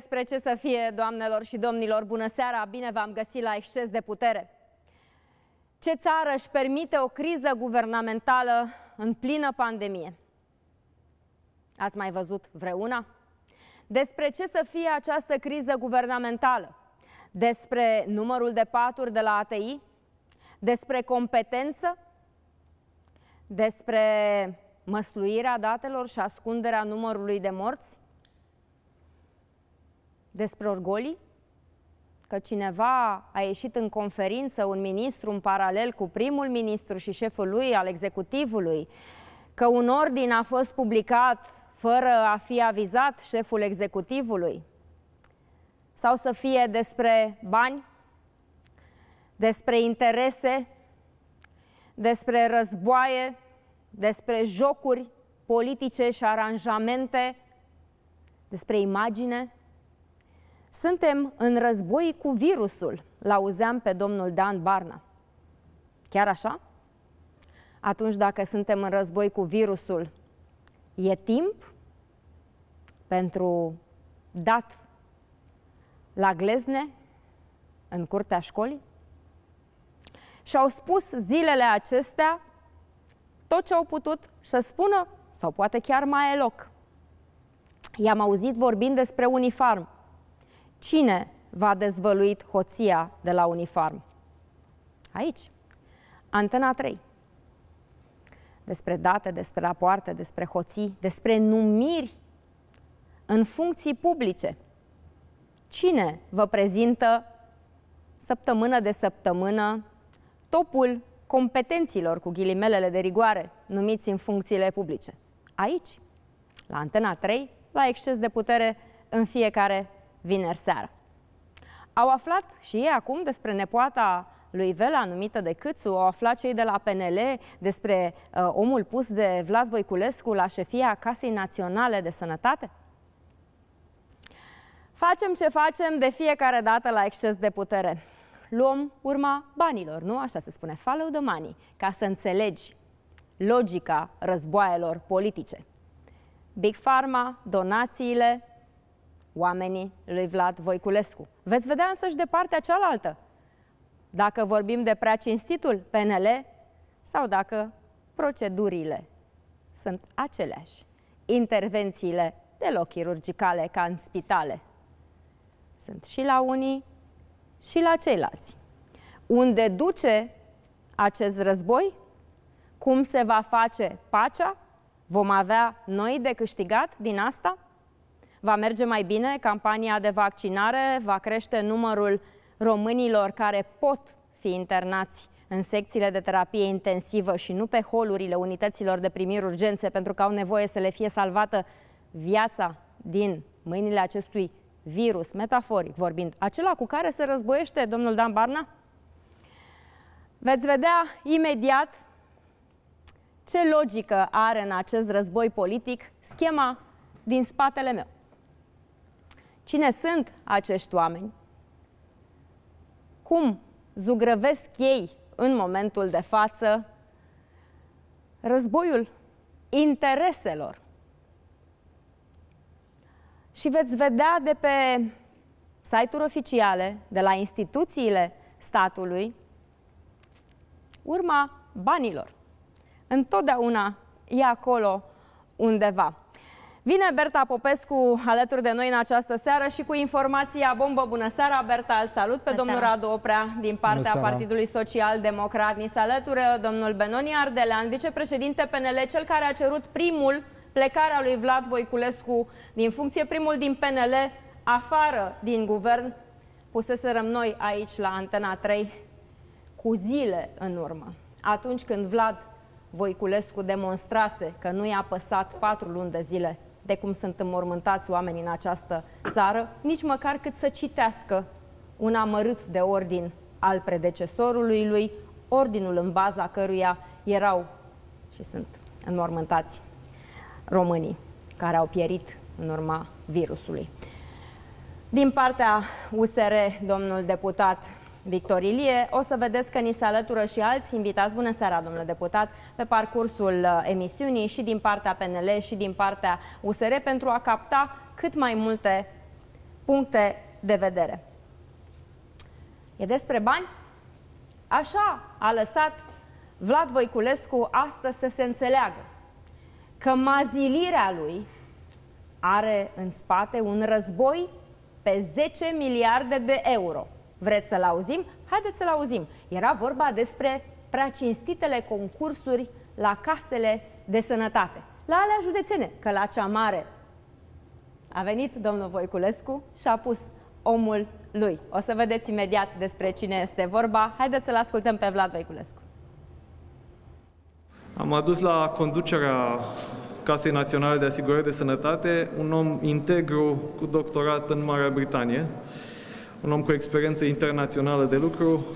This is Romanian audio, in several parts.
Despre ce să fie, doamnelor și domnilor, bună seara, bine v-am găsit la exces de putere. Ce țară își permite o criză guvernamentală în plină pandemie? Ați mai văzut vreuna? Despre ce să fie această criză guvernamentală? Despre numărul de paturi de la ATI? Despre competență? Despre măsluirea datelor și ascunderea numărului de morți? Despre orgolii? Că cineva a ieșit în conferință, un ministru în paralel cu primul ministru și șeful lui al executivului, că un ordin a fost publicat fără a fi avizat șeful executivului? Sau să fie despre bani, despre interese, despre războaie, despre jocuri politice și aranjamente, despre imagine? Suntem în război cu virusul, l-auzeam pe domnul Dan Barna. Chiar așa? Atunci dacă suntem în război cu virusul, e timp pentru dat la glezne în curtea școlii? Și au spus zilele acestea tot ce au putut să spună, sau poate chiar mai e loc. I-am auzit vorbind despre uniform, Cine va dezvăluit hoția de la uniform? Aici, Antena 3. Despre date, despre rapoarte, despre hoții, despre numiri în funcții publice. Cine vă prezintă săptămână de săptămână topul competenților cu ghilimelele de rigoare numiți în funcțiile publice? Aici, la Antena 3, la exces de putere în fiecare vineri seara. Au aflat și ei acum despre nepoata lui Vela, numită de Câțu, au aflat cei de la PNL despre uh, omul pus de Vlad Voiculescu la șefia Casei Naționale de Sănătate? Facem ce facem de fiecare dată la exces de putere. Luăm urma banilor, nu? Așa se spune, follow the money, ca să înțelegi logica războaielor politice. Big Pharma, donațiile, oamenii lui Vlad Voiculescu. Veți vedea însă și de partea cealaltă, dacă vorbim de prea cinstitul PNL sau dacă procedurile sunt aceleași. Intervențiile deloc chirurgicale ca în spitale sunt și la unii și la ceilalți. Unde duce acest război? Cum se va face pacea? Vom avea noi de câștigat din asta? Va merge mai bine campania de vaccinare, va crește numărul românilor care pot fi internați în secțiile de terapie intensivă și nu pe holurile unităților de primiri urgențe pentru că au nevoie să le fie salvată viața din mâinile acestui virus, metaforic vorbind, acela cu care se războiește domnul Dan Barna? Veți vedea imediat ce logică are în acest război politic schema din spatele meu. Cine sunt acești oameni? Cum zugrăvesc ei în momentul de față războiul intereselor? Și veți vedea de pe site-uri oficiale, de la instituțiile statului, urma banilor. Întotdeauna e acolo undeva. Vine Berta Popescu alături de noi în această seară și cu informația bombă. Bună seara, Berta, îl salut pe Bună domnul seara. Radu Oprea din partea Partidului Social Democrat. Ni se alătură domnul Benoni Ardelean, vicepreședinte PNL, cel care a cerut primul plecarea lui Vlad Voiculescu din funcție, primul din PNL, afară din guvern. Puseserăm noi aici la Antena 3 cu zile în urmă, atunci când Vlad Voiculescu demonstrase că nu i-a păsat patru luni de zile de cum sunt înmormântați oamenii în această țară, nici măcar cât să citească un amărât de ordin al predecesorului lui, ordinul în baza căruia erau și sunt înmormântați românii care au pierit în urma virusului. Din partea USR, domnul deputat Victor Ilie. O să vedeți că ni se alătură și alți invitați. Bună seara, domnule deputat, pe parcursul uh, emisiunii și din partea PNL și din partea USR pentru a capta cât mai multe puncte de vedere. E despre bani? Așa a lăsat Vlad Voiculescu astăzi să se înțeleagă că mazilirea lui are în spate un război pe 10 miliarde de euro. Vreți să-l auzim? Haideți să-l auzim. Era vorba despre prea cinstitele concursuri la casele de sănătate. La alea județene, că la cea mare a venit domnul Voiculescu și a pus omul lui. O să vedeți imediat despre cine este vorba. Haideți să-l ascultăm pe Vlad Voiculescu. Am adus la conducerea Casei Naționale de Asigurări de Sănătate un om integru cu doctorat în Marea Britanie, un om cu experiență internațională de lucru,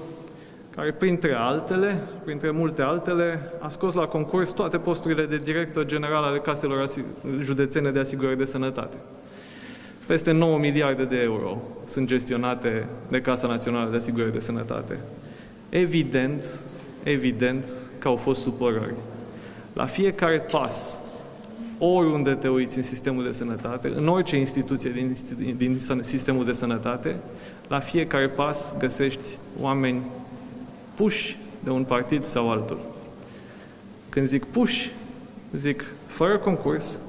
care printre altele, printre multe altele, a scos la concurs toate posturile de director general ale caselor județene de asigurări de sănătate. Peste 9 miliarde de euro sunt gestionate de Casa Națională de Asigurări de Sănătate. Evident, evident că au fost supărări. La fiecare pas, oriunde te uiți în sistemul de sănătate, în orice instituție din, din sistemul de sănătate, la fiecare pas găsești oameni puși de un partid sau altul. Când zic puși, zic fără concurs,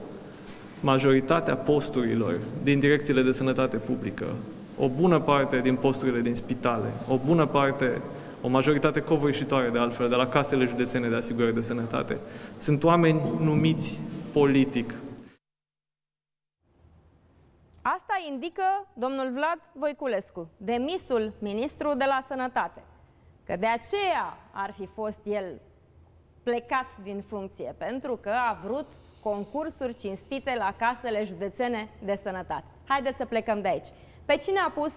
majoritatea posturilor din direcțiile de sănătate publică, o bună parte din posturile din spitale, o bună parte, o majoritate covârșitoare de altfel, de la casele județene de asigurări de sănătate, sunt oameni numiți politic. Asta indică domnul Vlad Voiculescu, demisul ministru de la sănătate. Că de aceea ar fi fost el plecat din funcție, pentru că a vrut concursuri cinstite la casele județene de sănătate. Haideți să plecăm de aici. Pe cine a pus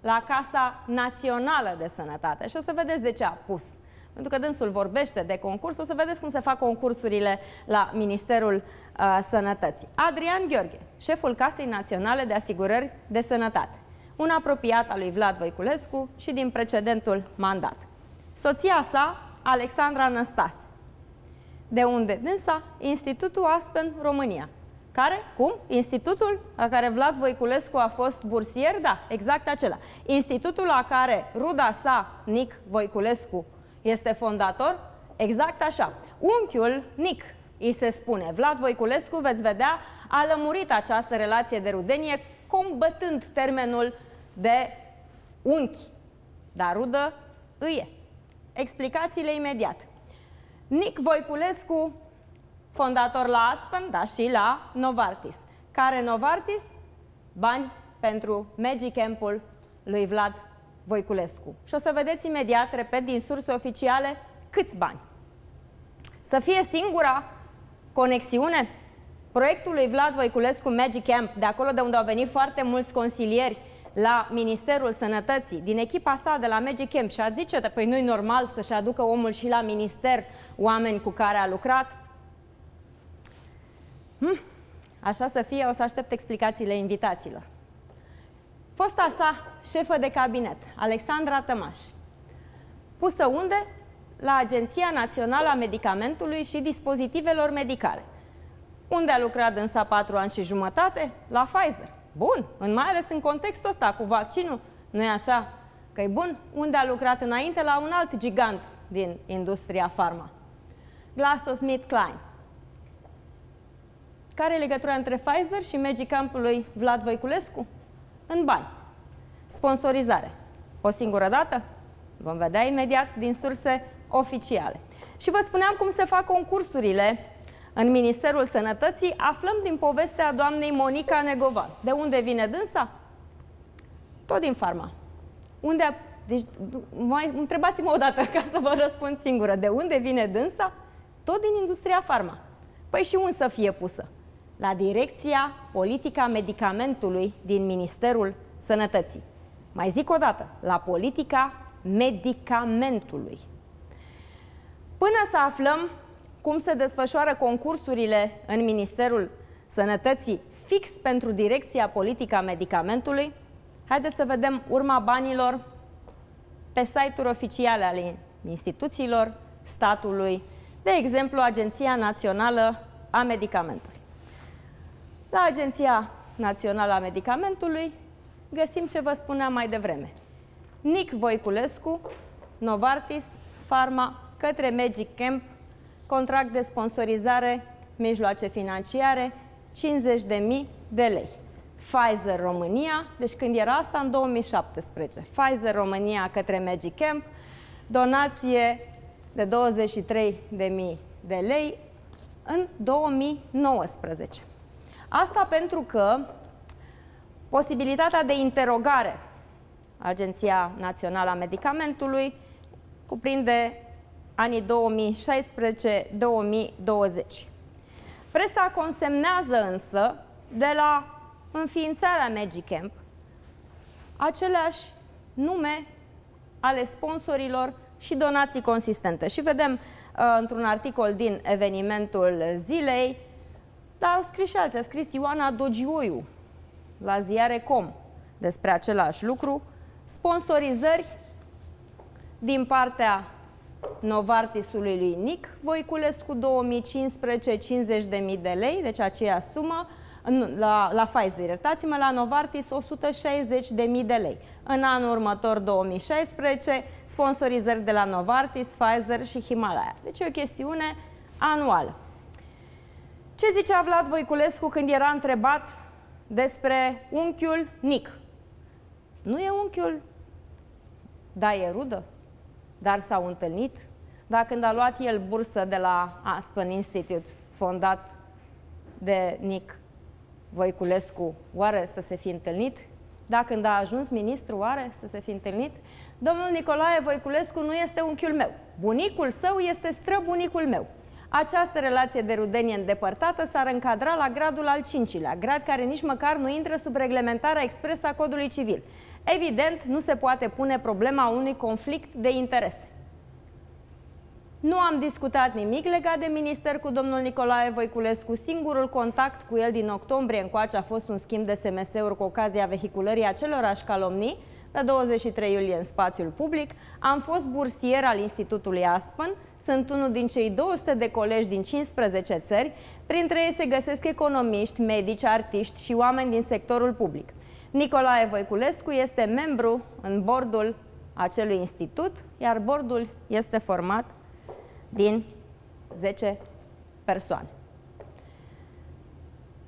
la Casa Națională de Sănătate? Și o să vedeți de ce a pus. Pentru că dânsul vorbește de concurs, o să vedeți cum se fac concursurile la Ministerul uh, Sănătății. Adrian Gheorghe, șeful Casei Naționale de Asigurări de Sănătate, un apropiat al lui Vlad Voiculescu și din precedentul mandat. Soția sa, Alexandra Năstase, de unde? Dânsa, Institutul Aspen România. Care? Cum? Institutul la care Vlad Voiculescu a fost bursier? Da, exact acela. Institutul la care ruda sa, Nic Voiculescu, este fondator? Exact așa. Unchiul Nic, îi se spune. Vlad Voiculescu, veți vedea, a lămurit această relație de rudenie combătând termenul de unchi. Dar rudă îi e. Explicațiile imediat. Nic Voiculescu, fondator la Aspen, dar și la Novartis. Care Novartis? Bani pentru Magic Camp-ul lui Vlad Voiculescu. Și o să vedeți imediat, repet, din surse oficiale, câți bani. Să fie singura conexiune? Proiectul lui Vlad Voiculescu Magic Camp, de acolo de unde au venit foarte mulți consilieri la Ministerul Sănătății, din echipa sa de la Magic Camp și a zice, păi nu-i normal să-și aducă omul și la minister oameni cu care a lucrat? Hm? Așa să fie, o să aștept explicațiile invitațiilor. Fosta sa șefă de cabinet, Alexandra Tămaș, pusă unde? La Agenția Națională a Medicamentului și Dispozitivelor Medicale. Unde a lucrat însă patru ani și jumătate? La Pfizer. Bun, în mai ales în contextul ăsta cu vaccinul, nu e așa? Că e bun? Unde a lucrat înainte? La un alt gigant din industria farma. GlaxoSmithKline. Care e legătura între Pfizer și Magic Campul lui Vlad Voiculescu? În bani. Sponsorizare. O singură dată? Vom vedea imediat din surse oficiale. Și vă spuneam cum se fac concursurile în Ministerul Sănătății aflăm din povestea doamnei Monica Negovan. De unde vine dânsa? Tot din farma. Unde Deci, mai întrebați-mă o dată ca să vă răspund singură. De unde vine dânsa? Tot din industria farma. Păi și unde să fie pusă? La Direcția Politica Medicamentului din Ministerul Sănătății. Mai zic o dată, la Politica Medicamentului. Până să aflăm cum se desfășoară concursurile în Ministerul Sănătății fix pentru Direcția Politică a Medicamentului. Haideți să vedem urma banilor pe site-uri oficiale ale instituțiilor statului, de exemplu Agenția Națională a Medicamentului. La Agenția Națională a Medicamentului găsim ce vă spuneam mai devreme. Nic Voiculescu, Novartis, Pharma, către Magic Camp, contract de sponsorizare, mijloace financiare, 50.000 de lei. Pfizer România, deci când era asta în 2017, Pfizer România către Magic Camp, donație de 23.000 de lei în 2019. Asta pentru că posibilitatea de interogare Agenția Națională a Medicamentului cuprinde anii 2016-2020. Presa consemnează însă de la înființarea Magicamp aceleași nume ale sponsorilor și donații consistente. Și vedem uh, într-un articol din evenimentul zilei, dar au scris și alții. A scris Ioana Dogioiu la ziare.com despre același lucru. Sponsorizări din partea Novartisului lui Nic Voiculescu 2015 50.000 de lei, deci aceea sumă, la, la Pfizer, iertați-mă, la Novartis 160.000 de lei. În anul următor, 2016, sponsorizări de la Novartis, Pfizer și Himalaya. Deci e o chestiune anuală. Ce zicea Vlad Voiculescu când era întrebat despre unchiul Nic? Nu e unchiul, da, e rudă, dar s-au întâlnit. Dar când a luat el bursă de la Aspen Institute, fondat de Nic Voiculescu, oare să se fi întâlnit? Da, când a ajuns ministru, oare să se fi întâlnit? Domnul Nicolae Voiculescu nu este unchiul meu. Bunicul său este străbunicul meu. Această relație de rudenie îndepărtată s-ar încadra la gradul al cincilea, grad care nici măcar nu intră sub reglementarea expresă a codului civil. Evident, nu se poate pune problema unui conflict de interese. Nu am discutat nimic legat de minister cu domnul Nicolae Voiculescu. Singurul contact cu el din octombrie încoace a fost un schimb de SMS-uri cu ocazia vehiculării acelorași calomnii pe 23 iulie în spațiul public. Am fost bursier al Institutului Aspen, sunt unul din cei 200 de colegi din 15 țări, printre ei se găsesc economiști, medici, artiști și oameni din sectorul public. Nicolae Voiculescu este membru în bordul acelui institut, iar bordul este format din 10 persoane.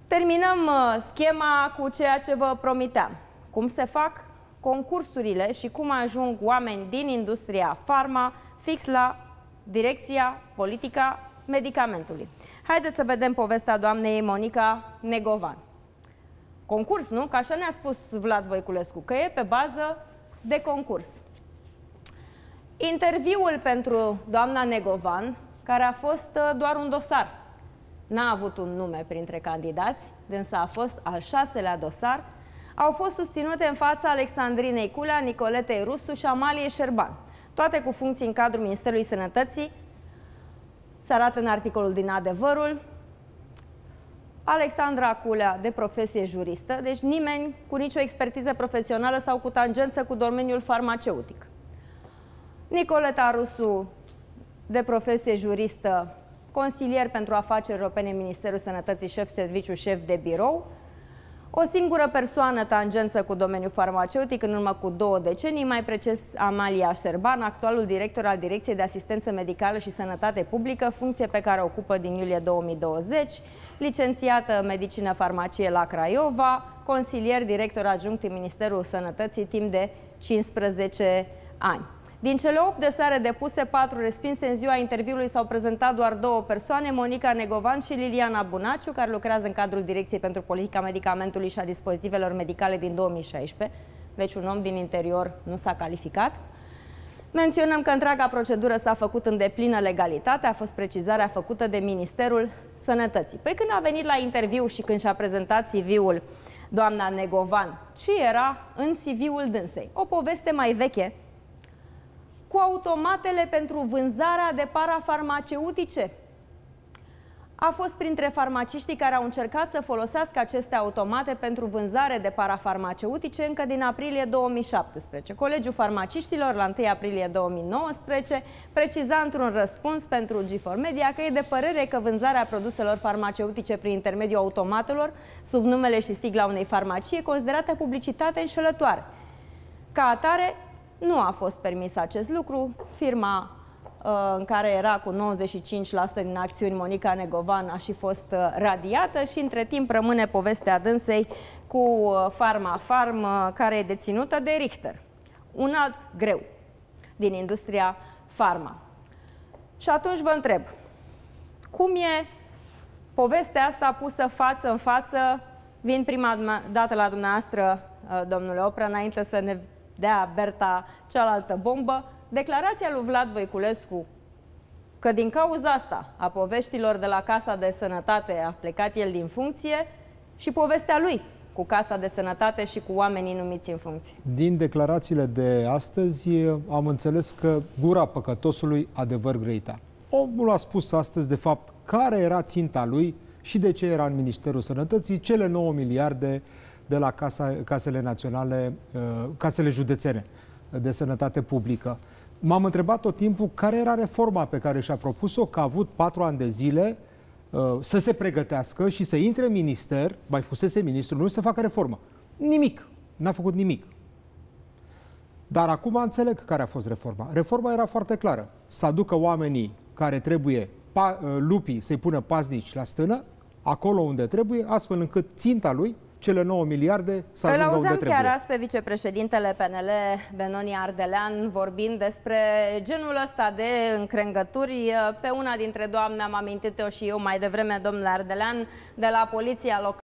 Terminăm uh, schema cu ceea ce vă promiteam. Cum se fac concursurile și cum ajung oameni din industria farma fix la direcția politica medicamentului. Haideți să vedem povestea doamnei Monica Negovan. Concurs, nu? Că așa ne-a spus Vlad Voiculescu, că e pe bază de concurs. Interviul pentru doamna Negovan, care a fost uh, doar un dosar, n-a avut un nume printre candidați, însă a fost al șaselea dosar, au fost susținute în fața Alexandrinei Culea, Nicoletei Rusu și Amaliei Șerban, toate cu funcții în cadrul Ministerului Sănătății, se arată în articolul din Adevărul, Alexandra Culea, de profesie juristă, deci nimeni cu nicio expertiză profesională sau cu tangență cu domeniul farmaceutic. Nicoleta Rusu, de profesie juristă, consilier pentru afaceri europene în Ministerul Sănătății, șef serviciu, șef de birou, o singură persoană tangență cu domeniul farmaceutic în urmă cu două decenii, mai precis Amalia Șerban, actualul director al Direcției de Asistență Medicală și Sănătate Publică, funcție pe care o ocupă din iulie 2020, licențiată medicină farmacie la Craiova, consilier director adjunct în Ministerul Sănătății timp de 15 ani. Din cele 8 de sare depuse, 4 respinse în ziua interviului s-au prezentat doar două persoane, Monica Negovan și Liliana Bunaciu, care lucrează în cadrul Direcției pentru Politica Medicamentului și a Dispozitivelor Medicale din 2016. Deci un om din interior nu s-a calificat. Menționăm că întreaga procedură s-a făcut în deplină legalitate, a fost precizarea făcută de Ministerul Sănătății. Păi când a venit la interviu și când și-a prezentat CV-ul doamna Negovan, ce era în CV-ul dânsei? O poveste mai veche, cu automatele pentru vânzarea de parafarmaceutice. a fost printre farmaciștii care au încercat să folosească aceste automate pentru vânzare de parafarmaceutice încă din aprilie 2017. Colegiul Farmaciștilor, la 1 aprilie 2019, preciza într-un răspuns pentru G4 Media că e de părere că vânzarea produselor farmaceutice prin intermediul automatelor, sub numele și sigla unei farmacii, e considerată publicitate înșelătoare. Ca atare, nu a fost permis acest lucru. Firma Uh, în care era cu 95% din acțiuni Monica Negovan a și fost uh, radiată și între timp rămâne povestea dânsei cu uh, Pharma Farm, care e deținută de Richter. Un alt greu din industria farma. Și atunci vă întreb, cum e povestea asta pusă față în față, vin prima dată la dumneavoastră, domnule Opra, înainte să ne dea Berta cealaltă bombă, declarația lui Vlad Voiculescu că din cauza asta a poveștilor de la Casa de Sănătate a plecat el din funcție și povestea lui cu Casa de Sănătate și cu oamenii numiți în funcție. Din declarațiile de astăzi am înțeles că gura păcătosului adevăr grăita. Omul a spus astăzi, de fapt, care era ținta lui și de ce era în Ministerul Sănătății cele 9 miliarde de la casa, casele naționale, uh, casele județene de sănătate publică. M-am întrebat tot timpul care era reforma pe care și-a propus-o, că a avut patru ani de zile uh, să se pregătească și să intre în minister, mai fusese ministru, nu să facă reformă. Nimic. N-a făcut nimic. Dar acum înțeleg care a fost reforma. Reforma era foarte clară. Să aducă oamenii care trebuie, pa, uh, lupii, să-i pună paznici la stână, acolo unde trebuie, astfel încât ținta lui cele 9 miliarde să ajungă unde trebuie. chiar azi pe vicepreședintele PNL, Benoni Ardelean, vorbind despre genul ăsta de încrengături. Pe una dintre doamne am amintit-o și eu mai devreme, domnule Ardelean, de la poliția locală.